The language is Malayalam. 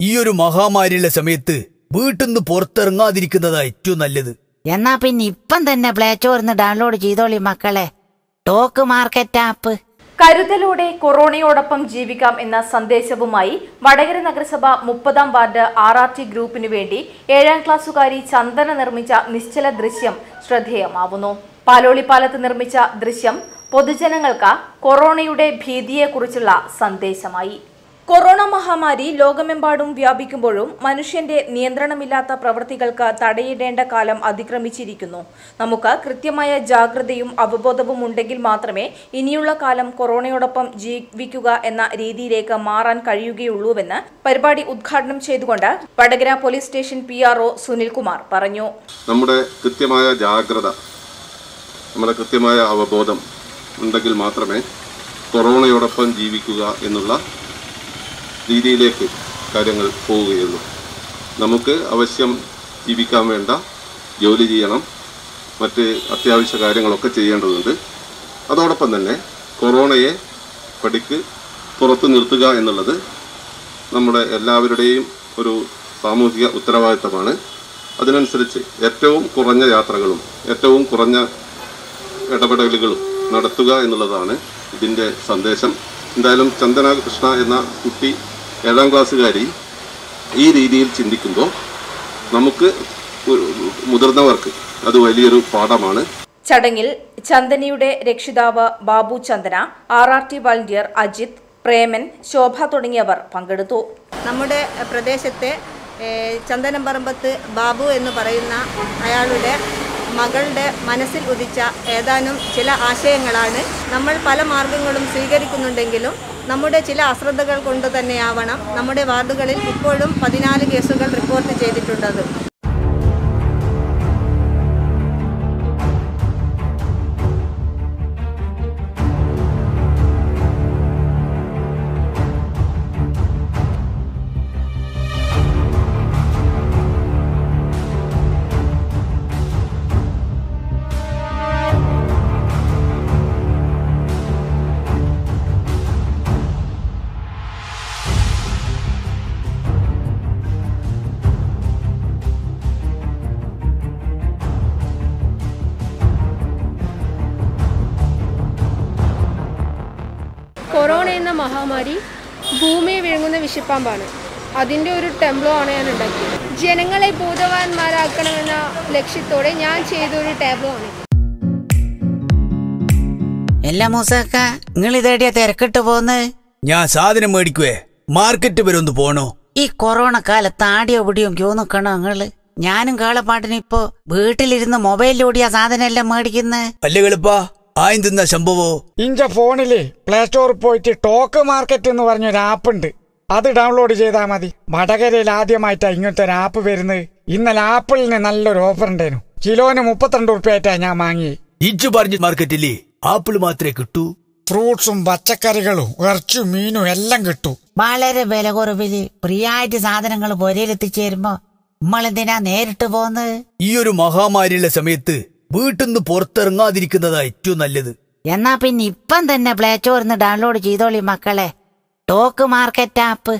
ഈ ഒരു മഹാമാരിയുള്ള സമയത്ത് വീട്ടിൽ നിന്ന് പുറത്തിറങ്ങാതിരിക്കുന്നതാ ഏറ്റവും നല്ലത്. എന്നാ പിന്നെ ഇപ്പം തന്നെ പ്ലേ സ്റ്റോറിന്ന് ഡൗൺലോഡ് ചെയ്തോളി മക്കളെ. ടോക്ക് മാർക്കറ്റ് ആപ്പ് കരുതലോടെ കൊറോണയോടൊപ്പം ജീവിക്കാം എന്ന സന്ദേശവുമായി വടകര നഗരസഭ മുപ്പതാം വാർഡ് ആർ ആർ ടി ഗ്രൂപ്പിനു വേണ്ടി ഏഴാം ക്ലാസ്സുകാരി ചന്ദന നിർമ്മിച്ച നിശ്ചല ദൃശ്യം ശ്രദ്ധേയമാവുന്നു. പാലോളിപ്പാലത്ത് നിർമ്മിച്ച ദൃശ്യം പൊതുജനങ്ങൾക്ക് കൊറോണയുടെ ഭീതിയെക്കുറിച്ചുള്ള സന്ദേശമായി. കൊറോണ മഹാമാരി ലോകമെമ്പാടും വ്യാപിക്കുമ്പോഴും മനുഷ്യന്റെ നിയന്ത്രണമില്ലാത്ത പ്രവൃത്തികൾക്ക് തടയിടേണ്ട കാലം അതിക്രമിച്ചിരിക്കുന്നു. നമുക്ക് കൃത്യമായ ജാഗ്രതയും അവബോധവും ഉണ്ടെങ്കിൽ മാത്രമേ ഇനിയുള്ള കാലം കൊറോണയോടൊപ്പം ജീവിക്കുക എന്ന രീതിയിലേക്ക് മാറാൻ കഴിയുകയുള്ളൂവെന്ന് പരിപാടി ഉദ്ഘാടനം ചെയ്തുകൊണ്ട് Vadakara police station P R O Sunilkumar പറഞ്ഞു. നമ്മുടെ കൃത്യമായ ജാഗ്രത നമ്മുടെ കൃത്യമായ അവബോധം ഉണ്ടെങ്കിൽ മാത്രമേ കൊറോണയോടൊപ്പം ജീവിക്കുക എന്നുള്ള രീതിയിലേക്ക് കാര്യങ്ങൾ പോവുകയുള്ളൂ. നമുക്ക് അവശ്യം ജീവിക്കാൻ വേണ്ട ജോലി ചെയ്യണം മറ്റ് അത്യാവശ്യ കാര്യങ്ങളൊക്കെ ചെയ്യേണ്ടതുണ്ട്. അതോടൊപ്പം തന്നെ കൊറോണയെ പടിക്ക് പുറത്തു നിർത്തുക എന്നുള്ളത് നമ്മുടെ എല്ലാവരുടെയും ഒരു സാമൂഹിക ഉത്തരവാദിത്തമാണ്. അതിനനുസരിച്ച് ഏറ്റവും കുറഞ്ഞ യാത്രകളും ഏറ്റവും കുറഞ്ഞ ഇടപെടലുകളും നടത്തുക എന്നുള്ളതാണ് ഇതിന്റെ സന്ദേശം. എന്തായാലും ചന്ദന കൃഷ്ണ എന്ന കുട്ടി ഏഴാം ക്ലാസ്സുകാരി ഈ രീതിയിൽ ചിന്തിക്കുമ്പോൾ നമുക്ക് ഒരു മുതിർന്നവർക്ക് അത് വലിയൊരു പാഠമാണ്. ചടങ്ങിൽ ചന്ദനിയുടെ രക്ഷിതാവ് Babu Chandana R R T volunteer Ajith Preman Shobha തുടങ്ങിയവർ പങ്കെടുത്തു. നമ്മുടെ പ്രദേശത്തെ ചന്ദനം പറമ്പത്ത് ബാബു എന്ന് പറയുന്ന അയാളുടെ മകളുടെ മനസ്സിൽ ഉദിച്ച ഏതാനും ചില ആശയങ്ങളാണ് നമ്മൾ പല മാർഗങ്ങളും സ്വീകരിക്കുന്നുണ്ടെങ്കിലും നമ്മുടെ ചില അശ്രദ്ധകൾ കൊണ്ട് തന്നെയാവണം നമ്മുടെ വാർഡുകളിൽ ഇപ്പോഴും പതിനാല് കേസുകൾ റിപ്പോർട്ട് ചെയ്തിട്ടുള്ളത്. കൊറോണ എന്ന മഹാമാരി ഭൂമിയെ വിഴുങ്ങുന്ന വിഷപ്പാമ്പാണ് അതിന്റെ ഒരു ടെംപ്ലോ ആണ് ഞാൻ ഉണ്ടാക്കിയത്. ജനങ്ങളെ ബോധവാന്മാരാക്കണമെന്ന ലക്ഷ്യത്തോടെ ഞാൻ ചെയ്ത ഒരു ടാബ്ലോ ആണ്. എല്ലാ മൂസക്ക നിങ്ങൾ ഇതേടിയ തിരക്കിട്ട് പോന്ന്? ഞാൻ സാധനം മേടിക്കുവേ. മാർക്കറ്റ് വരെ ഒന്ന് പോണോ? ഈ കൊറോണ കാലത്ത് ആടിയോ പിടിയോ ക്യൂ നിക്കണോ നിങ്ങൾ? ഞാനും കാളപ്പാട്ടിന് ഇപ്പോ വീട്ടിലിരുന്ന് മൊബൈലിലൂടിയ സാധനം എല്ലാം മേടിക്കുന്നത് അല്ലേ കളിപ്പാ? ആയും തിന്ന സംഭവോ ഇഞ്ച ഫോണിൽ പ്ലേ സ്റ്റോറിൽ പോയിട്ട് ടോക്ക് മാർക്കറ്റ് എന്ന് പറഞ്ഞ ഒരു ആപ്പ് ഉണ്ട്. അത് ഡൗൺലോഡ് ചെയ്താൽ മതി. വടകരയിൽ ആദ്യമായിട്ടാ ഇങ്ങനത്തെ ഒരു ആപ്പ് വരുന്നത്. ഇന്നലെ ആപ്പിളിന് നല്ലൊരു ഓഫർ ഉണ്ടായിരുന്നു. കിലോന് മുപ്പത്തിരണ്ട് ഉറുപ്പ്യായിട്ടാ ഞാൻ വാങ്ങി ഇജ്ജ് പറഞ്ഞ മാർക്കറ്റിൽ ആപ്പിൾ മാത്രമേ കിട്ടൂ? ഫ്രൂട്ട്സും പച്ചക്കറികളും ഇറച്ചും മീനും എല്ലാം കിട്ടും. വളരെ വില കുറവിൽ ഫ്രീയായിട്ട് സാധനങ്ങൾ പൊരയിലെത്തിച്ചേരുമ്പോ നമ്മളെന്തിനാ നേരിട്ട് പോന്ന് ഈ ഒരു മഹാമാരിയുടെ സമയത്ത് വീട്ടിൽ നിന്ന് പുറത്തിറങ്ങാതിരിക്കുന്നതാ ഏറ്റവും നല്ലത്. എന്നാ പിന്നെ ഇപ്പം തന്നെ പ്ലേ സ്റ്റോറിന്ന് ഡൗൺലോഡ് ചെയ്തോളി മക്കളെ. Talk market app